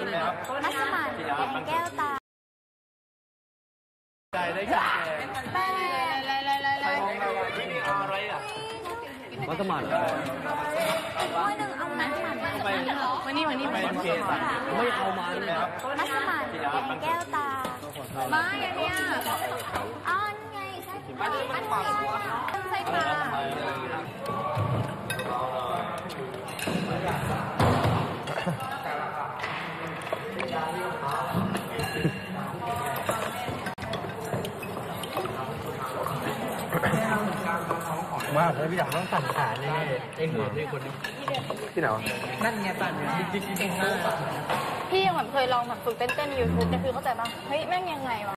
มัสมั่นแกงแก้วตาใจได้แก่แป้งอะไรอะมัสมั่นถ้วยหนึ่งเอามัสมั่นวันนี้วันนี้ไม่เกสไม่เอามันมัสมั่นแกงแก้วตามาอย่างเนี้ยอ๋อนี่ไงใช่อันนี้อันนี้ใส่ปลา มากเลยพี่อยากต้องสั่นขาแน่ไอ้หัวที่คนนี้ที่ไหนวะนั่นไงปั่นดิ๊กดิ๊กเก่งมากพี่ยังแบบเคยลองแบบฝึกเต้นเต้นในยูทูบแต่คือเข้าใจป่ะเฮ้ยแม่งยังไงวะ